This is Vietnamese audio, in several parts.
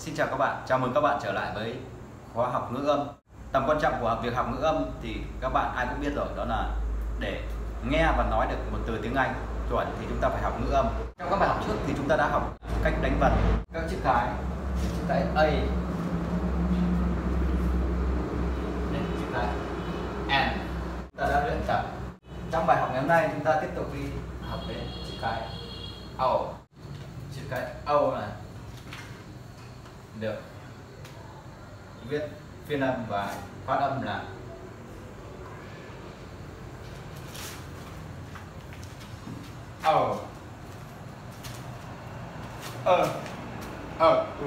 Xin chào các bạn, chào mừng các bạn trở lại với khóa học ngữ âm. Tầm quan trọng của việc học ngữ âm thì các bạn ai cũng biết rồi Đó là để nghe và nói được một từ tiếng Anh chuẩn thì chúng ta phải học ngữ âm. Trong các bài học trước thì chúng ta đã học cách đánh vần các chữ cái Chữ cái A. Đây chữ cái N. Chúng ta đã luyện tập. Trong bài học ngày hôm nay chúng ta tiếp tục đi học đến chữ cái O. Chữ cái O này được. Viết phiên âm và phát âm là ờ. Ờ. Ờ. Ừ.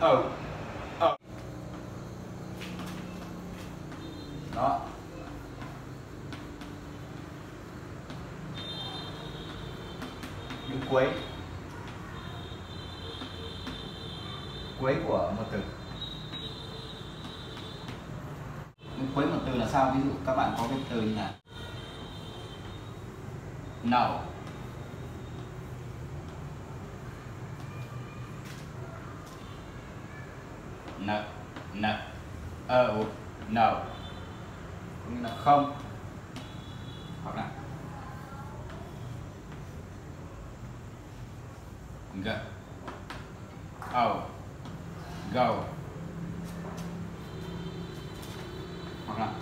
Ờ. Ờ. Đó. Những cuối cuối của một từ cuối một từ là sao? Ví dụ các bạn có cái từ như là no no no oh no có nghĩa là không. Hoặc là good go. Hoặc là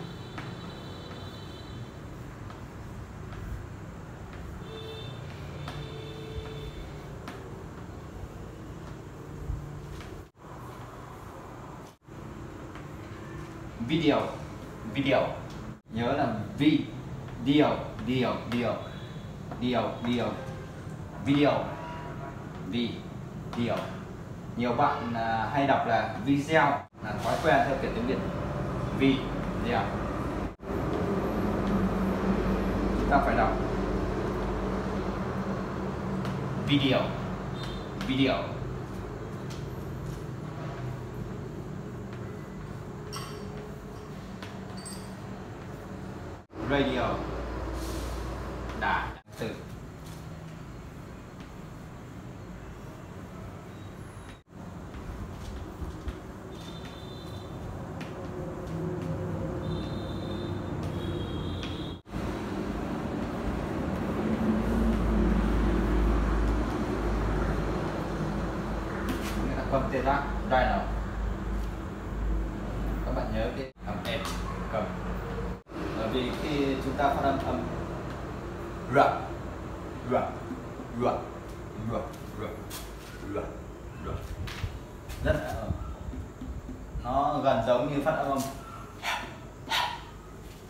video. Video. Nhớ là vi điều điều điều điều. Điều video. vi điều nhiều bạn à, hay đọc là video, là thói quen theo kiểu tiếng việt. Video chúng ta phải đọc. Video. Video. Radio. Đài.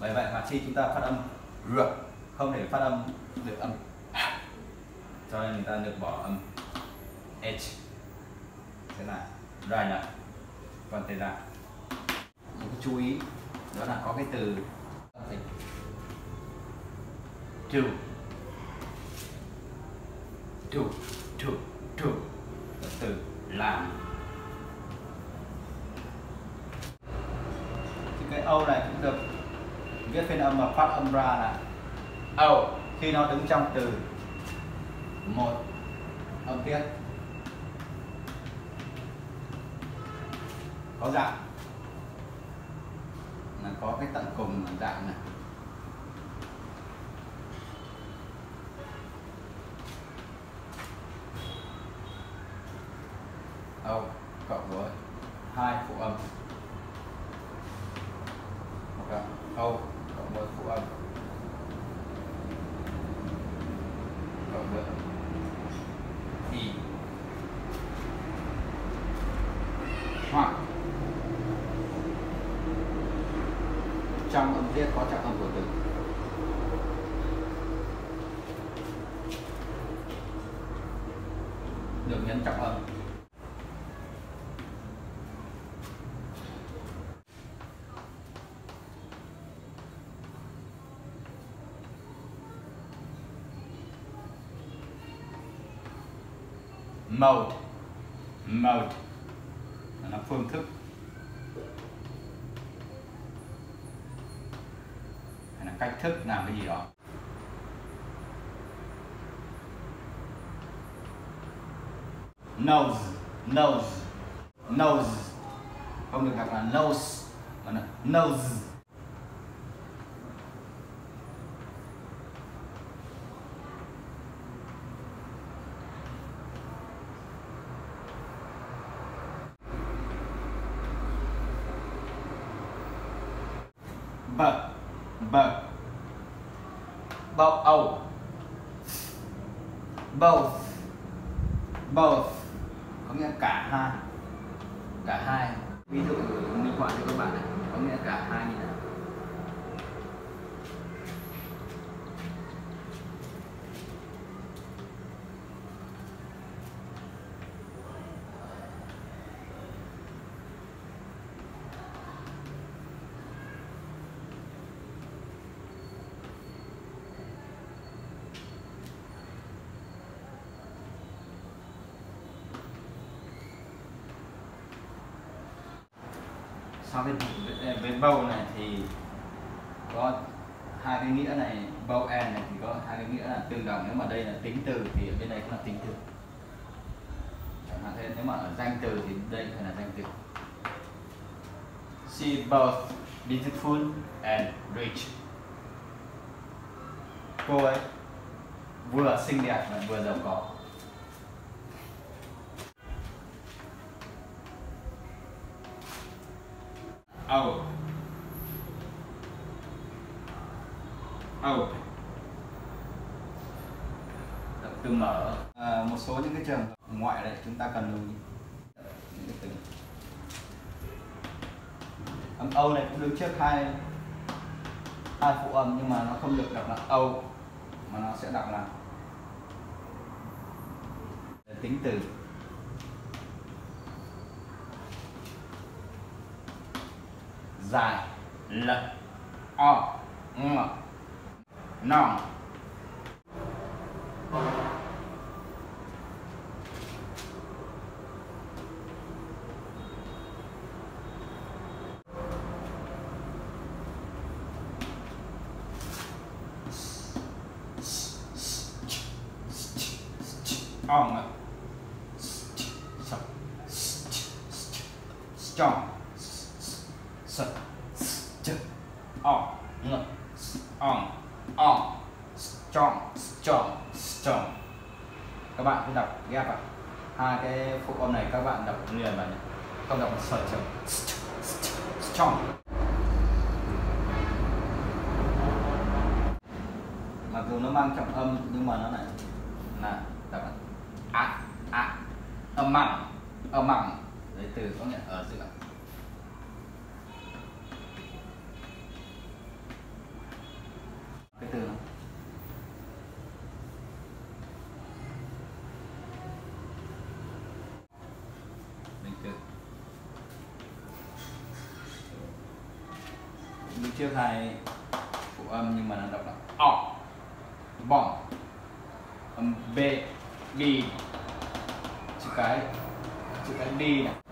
Bởi vậy mà khi chúng ta phát âm r, không thể phát âm được âm cho nên người ta được bỏ âm h. Thế là right này còn tên là một cái chú ý, đó là có cái từ trừ. Trừ trừ trừ. Là từ làm. Thì cái âu này viết phiên âm mà phát âm ra là âu. khi nó đứng trong từ một âm tiết. Có dạng. Là có cái tận cùng là dạng này. Âu cộng với hai phụ âm hoặc là Âu cộng với phụ âm cộng với Y hoặc trong âm tiết có trọng âm của từ được nhấn trọng âm mode. Mode. Là phương thức. Hay là cách thức làm cái gì đó. Nose. Nose. Nose. Không được đọc là nose, mà là nose. Both. Both. Có nghĩa cả hai. Cả hai. Ví dụ minh họa cho các bạn này. Có nghĩa cả hai như này so với với bow này thì có hai cái nghĩa này bow and này thì có hai cái nghĩa là tương đồng nếu mà đây là tính đây cũng là tính từ. Chẳng hạn thế, nếu mà ở danh từ thì đây phải là danh từ. She both beautiful and rich. Cô ấy vừa xinh đẹp và vừa giàu có. Out out từ mở. À, một số những cái trường hợp ngoại này chúng ta cần lưu ý. Những cái từ âm âu này cũng đứng trước hai hai phụ âm nhưng mà nó không được đọc là âu mà nó sẽ đọc là tính từ. Dài lật o ng non Amen. Cái âm này các bạn đọc liền mà không đọc sợi chậm strong. Mặc dù nó mang trọng âm, nhưng mà nó lại là đọc ạ ạ âm mặn âm mặn đấy, từ có nghĩa ở giữa.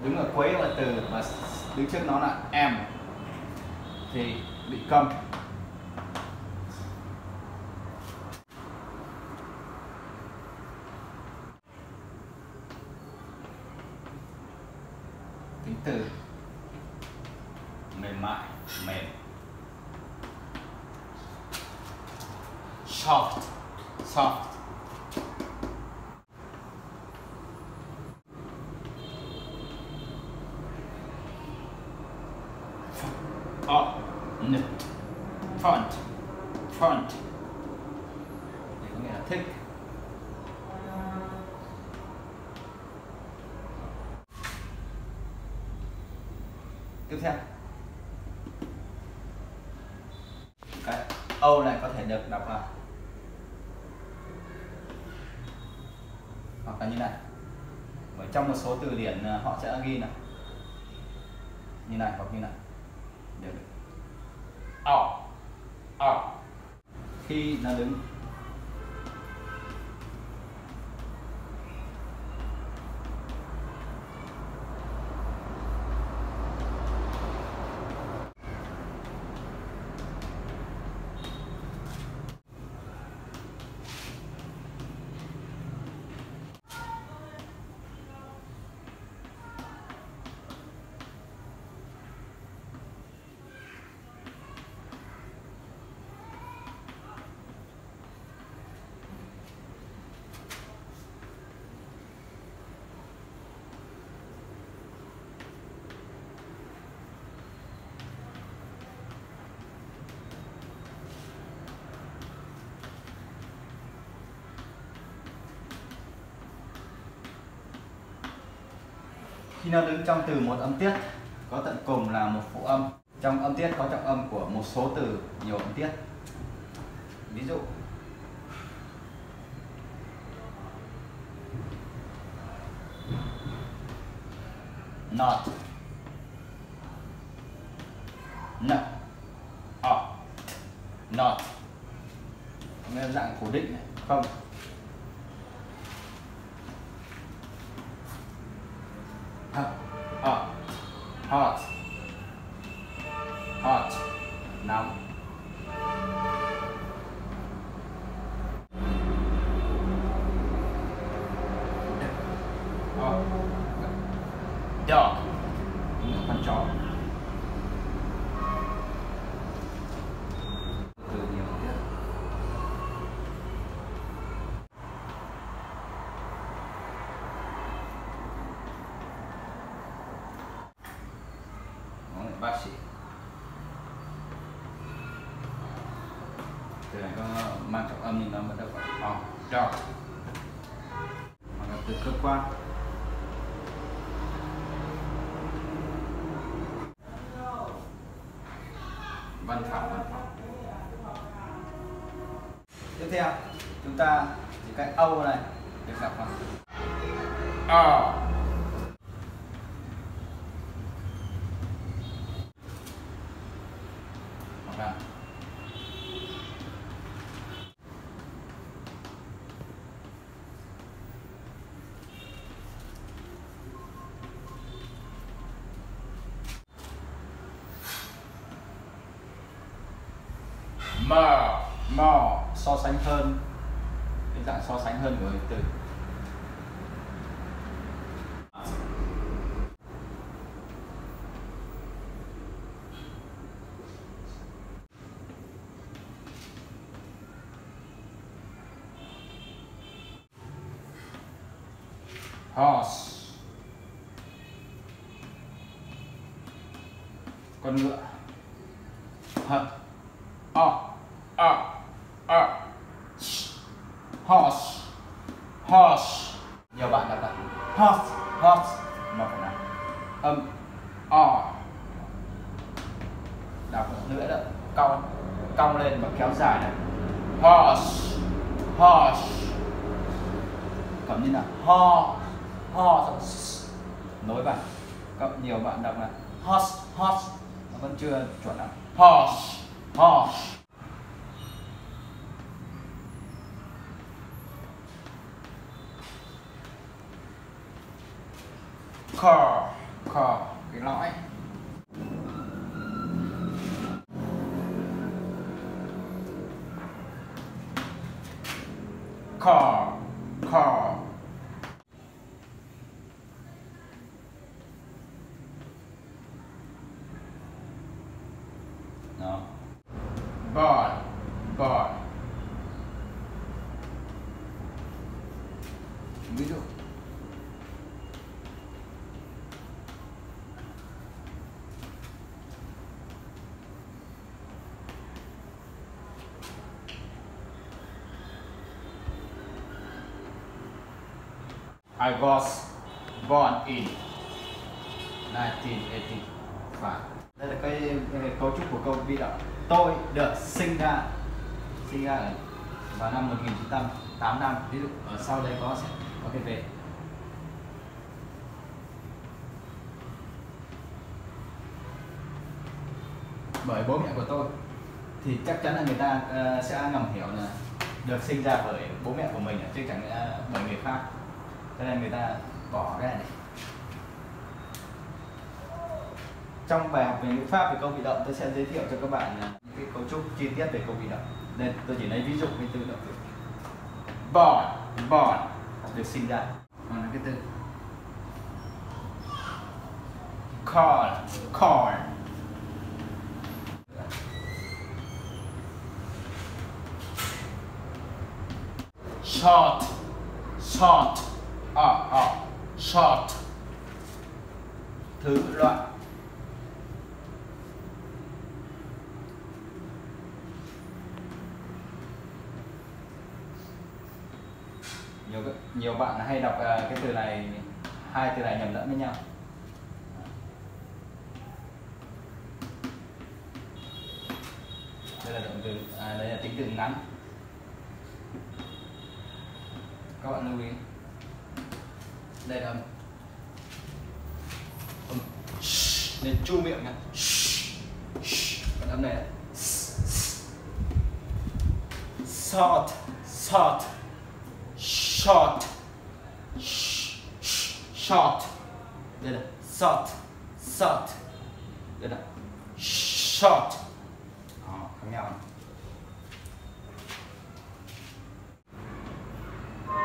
Đứng ở quấy là từ và đứng trước nó là em, thì bị câm tính từ mềm mại mềm soft soft up n front front Đây có nghĩa là thích tiếp theo. Cái Âu này có thể được đọc là hoặc là như này. Bởi trong một số từ điển à, họ sẽ ghi này. Như này hoặc như này. Được. Ỏ ỏ khi nó đứng khi nó đứng trong từ một âm tiết, có tận cùng là một phụ âm. Trong âm tiết có trọng âm của một số từ, nhiều âm tiết. Ví dụ, not, no o not. Dạng cố định này, không h o hot hot nóng Ờ. dog con chó từ nhiều tiếp Đó, bác sĩ từ này có mang trọng âm nhưng nó vẫn có oh, dog hoặc là từ cơ quan. Văn phòng văn phòng. Tiếp theo chúng ta chỉ cái âu này được gặp vào. Ờ hoặc là mò so sánh hơn cái dạng so sánh hơn của từ. Harsh cầm như là ho ho, xong. Nối vào. Cộng nhiều bạn đọc là horse horse nó vẫn chưa chuẩn lắm. Harsh harsh car car cái lõi. Car car đó boy boy. Ví I was born in 1985 đây là cái, cái cấu trúc của câu bị động tôi được sinh ra sinh ra ở vào năm 1985 ví dụ ở sau đây có sẽ có cái về bởi bố mẹ của tôi thì chắc chắn là người ta uh, sẽ ngầm hiểu là được sinh ra bởi bố mẹ của mình chứ chẳng lẽ bởi người khác thế nên người ta bỏ ra này trong bài học về ngữ pháp về câu bị động, tôi sẽ giới thiệu cho các bạn à, những cái cấu trúc chi tiết về câu bị động. Nên tôi chỉ lấy ví dụ cái từ động từ. Born born được sinh ra. Còn cái từ. Call call. Short short ở ở short. Thứ loại. Nhiều nhiều bạn hay đọc à, cái từ này hai từ này nhầm lẫn với nhau. Đây là động từ à, đây là tính từ ngắn. Các bạn lưu ý đây là âm. Nên chu miệng nhá. Còn âm này là short short. Short. Short. Đây là short short. Đây là short. Đó, khác nhau.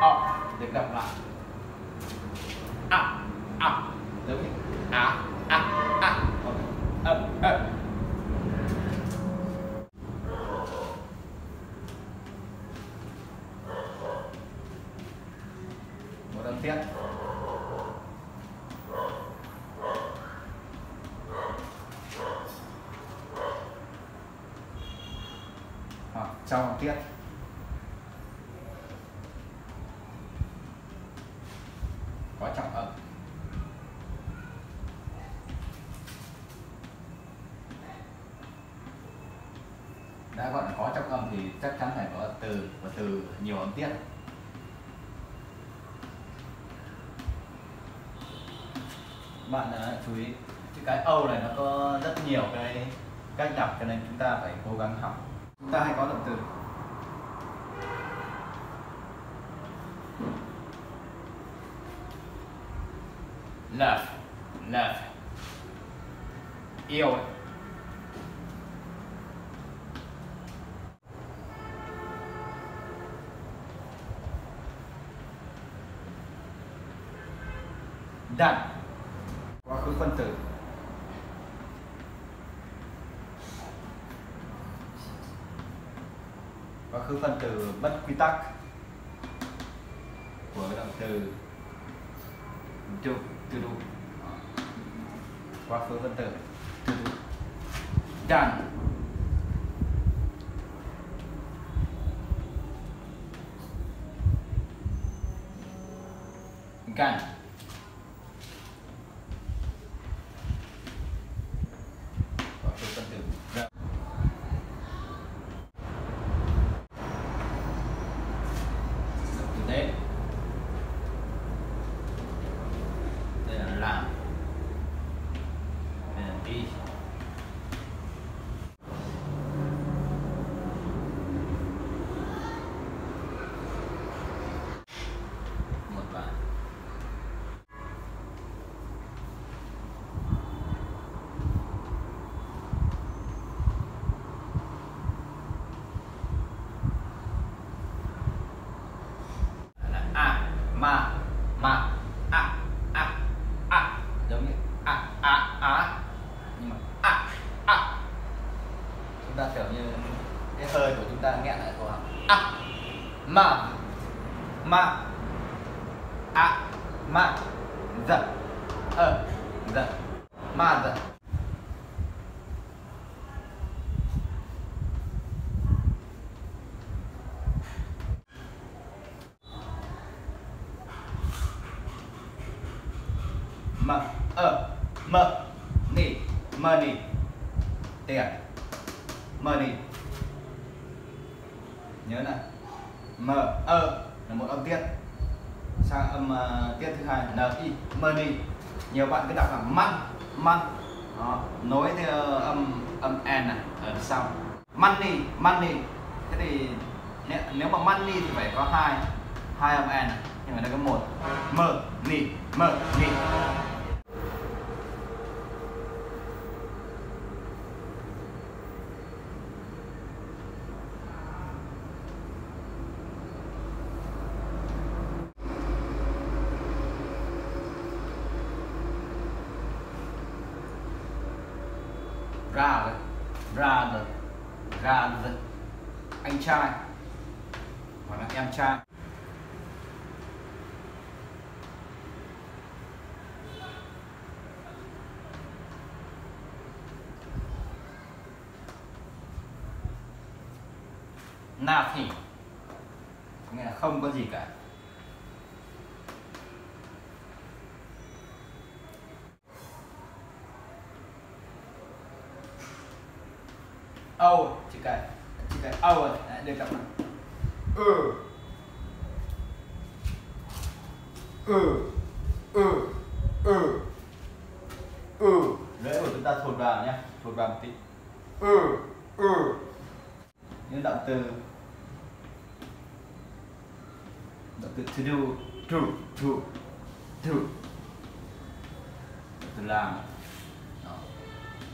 Ờ, Ọ được đọc lại à à giống như à à à âm âm một âm tiết hoặc trong âm tiết có trọng âm đã gọi là có trọng âm thì chắc chắn phải có từ và từ nhiều âm tiết bạn uh, chú ý. Chữ cái Âu này nó có rất nhiều cái cách đọc cho nên chúng ta phải cố gắng học. Chúng ta hay có động từ. Love love. Yêu done phân tử. Quá khứ phân tử bất quy tắc của động từ chung từ đủ quá khứ phân tử, to do. Done can quá khứ phân tử Dạ. động từ đến đây là làm đây là đi một bài là a ma ma a a a giống như a a a nhưng mà a a chúng ta kiểu như cái hơi của chúng ta nghẹn lại cổ họng a ma ma a ma giật ờ giật ma giật m ơ m ni money tiền money nhớ này. M ơ là một âm tiết. Sang âm uh, tiết thứ hai là n i đi. Nhiều bạn cứ đọc là man man đó, nối theo âm âm n này ở sau. Money money thế thì nếu, nếu mà money thì phải có hai hai âm e n nhưng mà đây có một. M ni m ni anh trai. Hoặc là em trai. Nothing nghĩa là không có gì cả. Âu, chị cài cái Âu này Đấy, được đọc nào ừ. Ừ. Ừ. Ừ. Ừ. Lưỡi của chúng ta thụt vào nhé thụt vào một tí. Ừ. Ừ. Những động từ. Động từ to do to to to. Từ làm. Đó.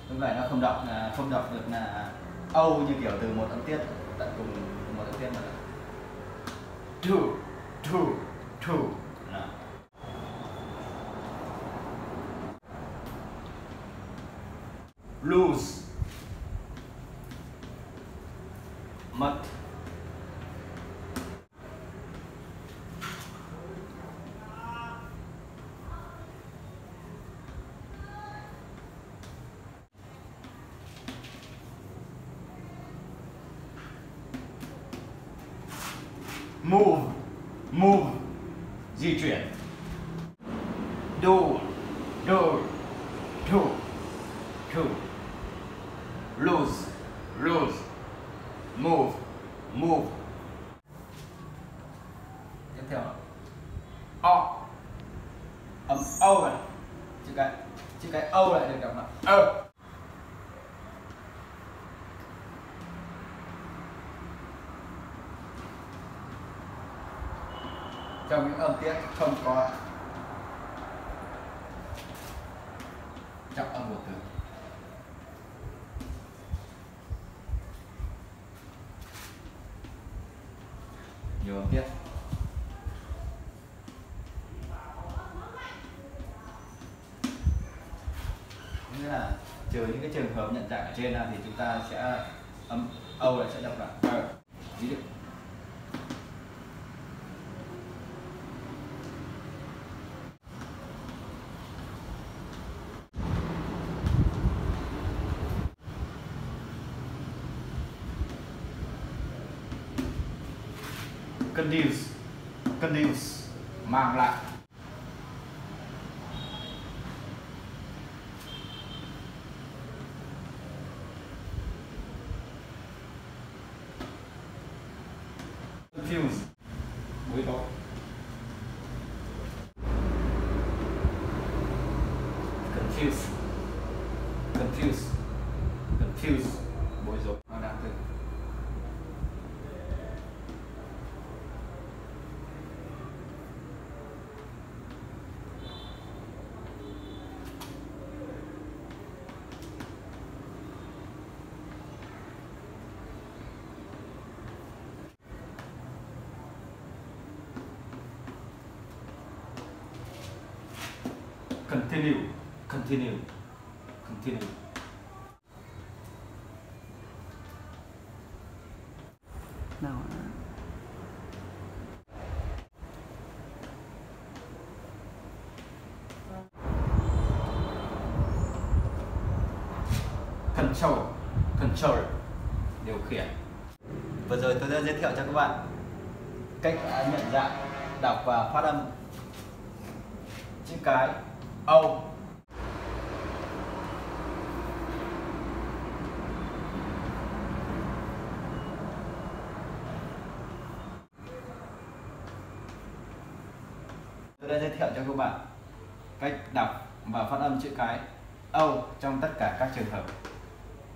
lúc này nó không đọc là không đọc được là âu như kiểu từ một âm tiết tận cùng một âm tiết mà. Là to to to lose. move, move, Z train, do, là trừ những cái trường hợp nhận dạng ở trên thì chúng ta sẽ âm âu lại sẽ đọc là ờ ví dụ. Conduce confused, confused, confused. Continue. Continue. Nào. Control. Control. Điều khiển. Vừa rồi tôi đã giới thiệu cho các bạn cách nhận dạng đọc và phát âm. Chữ cái âu tôi đã các bạn. Cách đọc và phát âm chữ cái âu trong tất cả các trường hợp.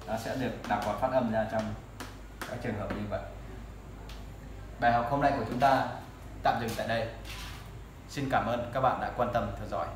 Nó sẽ được đọc và phát âm ra trong các trường hợp như vậy. Bài học hôm nay của chúng ta tạm dừng tại đây. Xin cảm ơn các bạn đã quan tâm theo dõi.